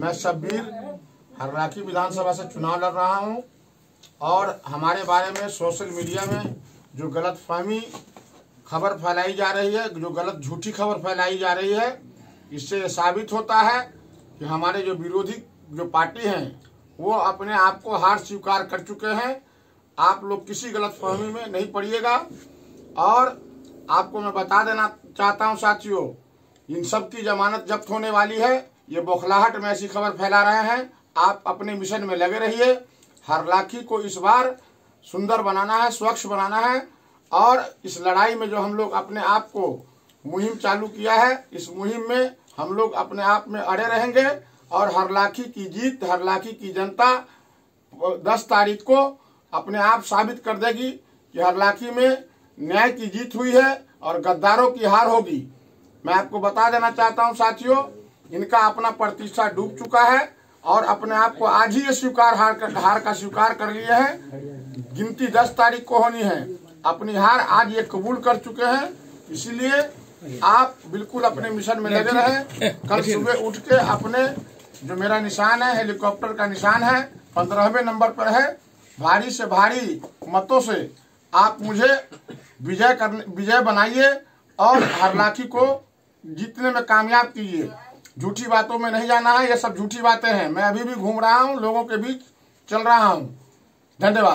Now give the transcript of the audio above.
मैं शब्बीर हर्राकी विधानसभा से चुनाव लड़ रहा हूँ और हमारे बारे में सोशल मीडिया में जो गलत फहमी खबर फैलाई जा रही है, जो गलत झूठी खबर फैलाई जा रही है, इससे साबित होता है कि हमारे जो विरोधी जो पार्टी हैं, वो अपने आप को हार स्वीकार कर चुके हैं। आप लोग किसी गलत फहमी में नहीं पड़िएगा। और आपको मैं बता देना चाहता हूँ साथियों, इन सब की जमानत जब्त होने वाली है। ये बौखलाहट में ऐसी खबर फैला रहे हैं। आप अपने मिशन में लगे रहिए। हर लाखी को इस बार सुंदर बनाना है, स्वच्छ बनाना है। और इस लड़ाई में जो हम लोग अपने आप को मुहिम चालू किया है, इस मुहिम में हम लोग अपने आप में अड़े रहेंगे। और हर लाखी की जीत, हर लाखी की जनता दस तारीख को अपने आप साबित कर देगी कि हर लाखी में न्याय की जीत हुई है और गद्दारों की हार होगी। मैं आपको बता देना चाहता हूँ, साथियों इनका अपना प्रतिष्ठा डूब चुका है और अपने आप को आज ही ये स्वीकार हार कर हार का स्वीकार कर लिए हैं। गिनती दस तारीख को होनी है। अपनी हार आज ये कबूल कर चुके हैं। इसीलिए आप बिल्कुल अपने मिशन में लगे रहे। कल सुबह उठ के अपने जो मेरा निशान है, हेलीकॉप्टर का निशान है, पंद्रहवें नंबर पर है। भारी से भारी मतों से आप मुझे विजय करने विजय बनाइए और हर लाखी को जीतने में कामयाब कीजिए। झूठी बातों में नहीं जाना है, ये सब झूठी बातें हैं। मैं अभी भी घूम रहा हूँ, लोगों के बीच चल रहा हूँ। धन्यवाद।